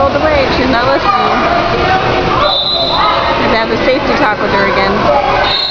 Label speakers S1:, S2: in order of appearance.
S1: pulled away and she's not listening. I have to have a safety talk with her again.